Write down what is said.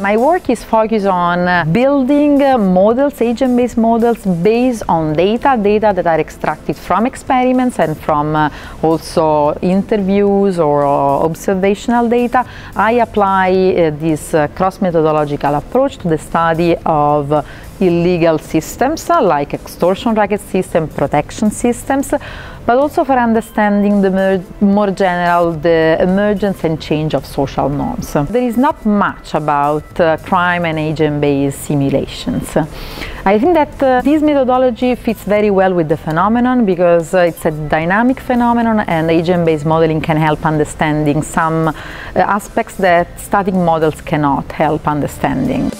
My work is focused on uh, building uh, models, agent-based models based on data, data that are extracted from experiments and from uh, also interviews or observational data. I apply this cross-methodological approach to the study of illegal systems like extortion racket system, protection systems, but also for understanding the more general the emergence and change of social norms. There is not much about uh, crime and agent-based simulations. I think that uh, this methodology fits very well with the phenomenon because uh, it's a dynamic phenomenon and agent-based modeling can help understanding some uh, aspects that static models cannot help understanding.